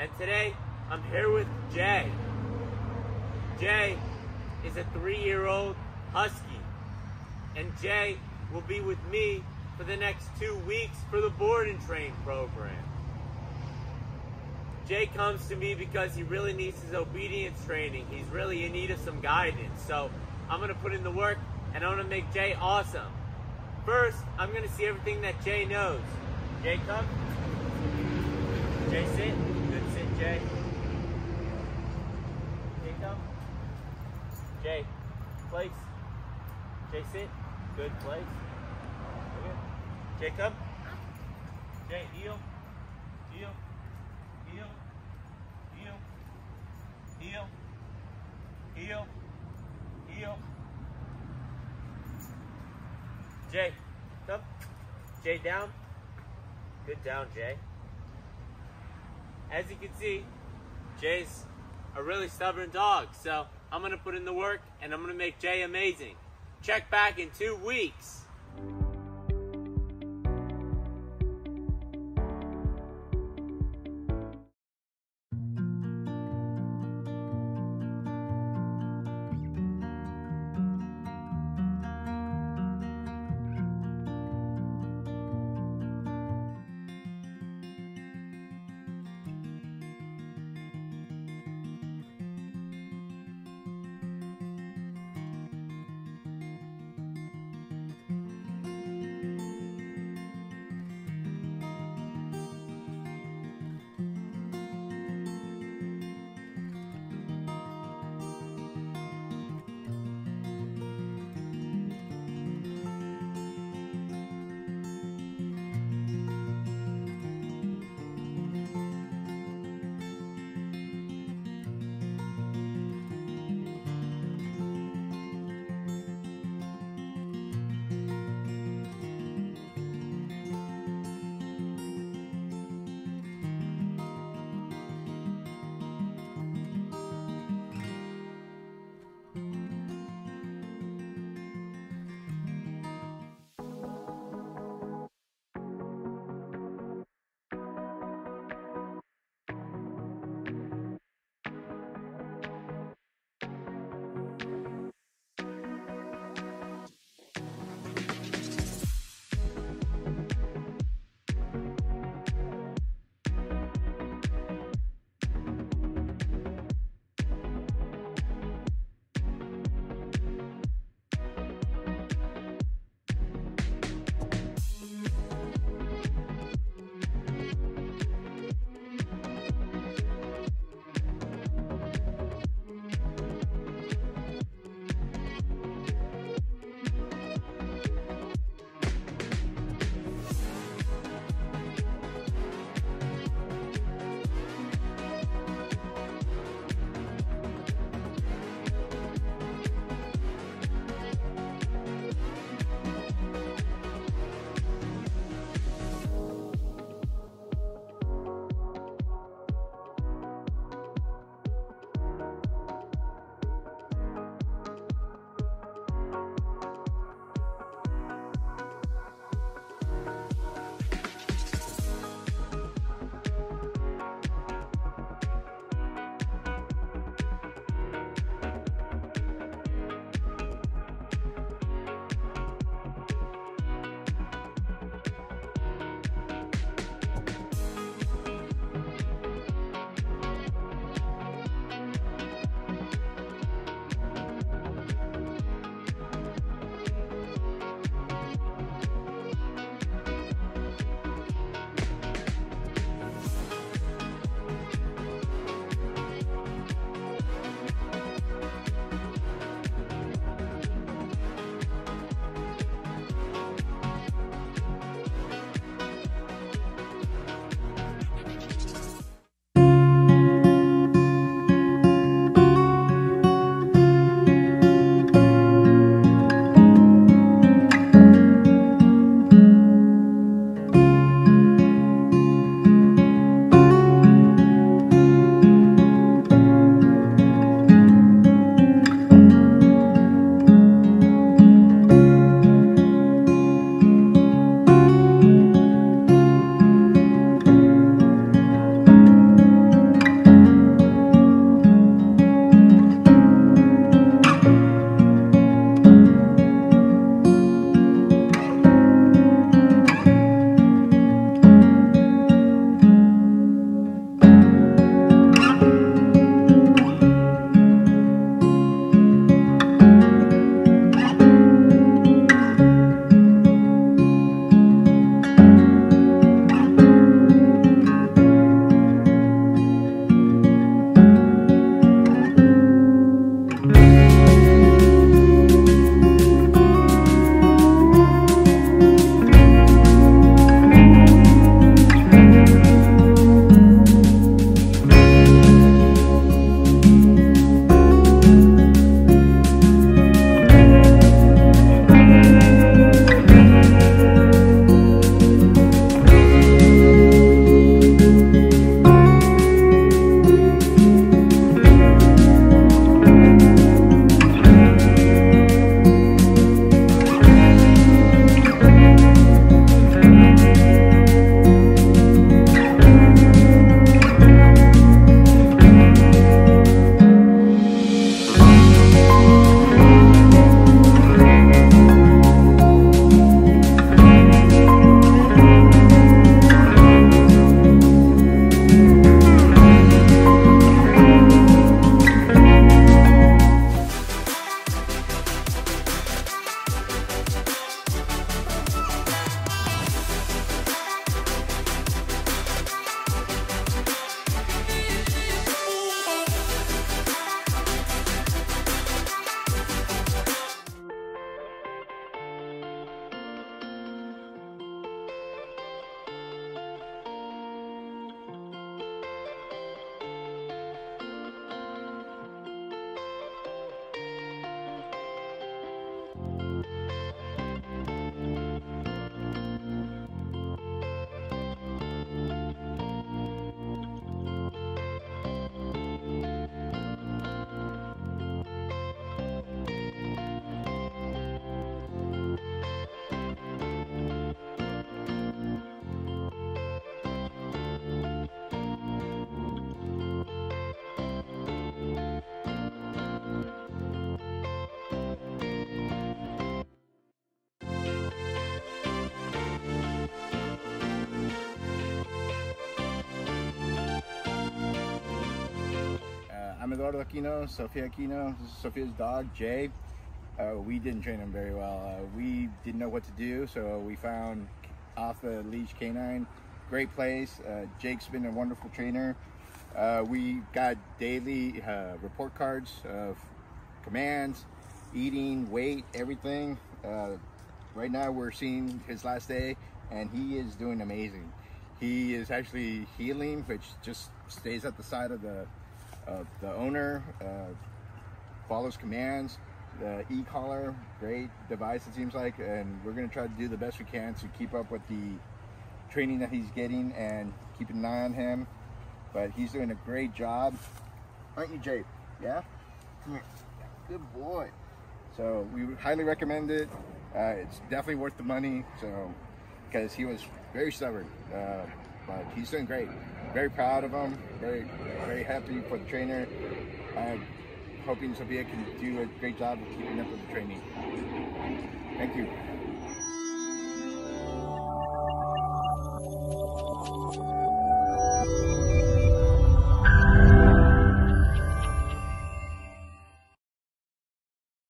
And today, I'm here with Jay. Jay is a three-year-old Husky. And Jay will be with me for the next two weeks for the board and train program. Jay comes to me because he really needs his obedience training. He's really in need of some guidance. So I'm going to put in the work and I'm going to make Jay awesome. First, I'm going to see everything that Jay knows. Jay, come. Jay, sit. Jay. Jay, come. Jay, place. Jay, sit. Good place. Okay. Jay. Jay, heel. Heel. Heel. Heel. Heel. Heel. Heel. Jay, come. Jay, down. Good down, Jay. As you can see, Jay's a really stubborn dog, so I'm gonna put in the work and I'm gonna make Jay amazing. Check back in two weeks. I'm Eduardo Aquino, Sofia Aquino. Sofia's dog, Jay. Uh, we didn't train him very well. Uh, we didn't know what to do, so we found off the leash canine. Great place. Uh, Jake's been a wonderful trainer. Uh, we got daily uh, report cards of commands, eating, weight, everything. Uh, right now, we're seeing his last day, and he is doing amazing. He is actually heeling, which just stays at the side of the uh, the owner, uh, follows commands. The e-collar, great device it seems like, and we're gonna try to do the best we can to keep up with the training that he's getting and keep an eye on him. But he's doing a great job, aren't you, Jay? Yeah. Come here. Good boy. So we highly recommend it. Uh, it's definitely worth the money. So because he was very stubborn, uh, but he's doing great. Very proud of him. Very very happy for the trainer. I'm hoping Sophia can do a great job of keeping up with the training. Thank you.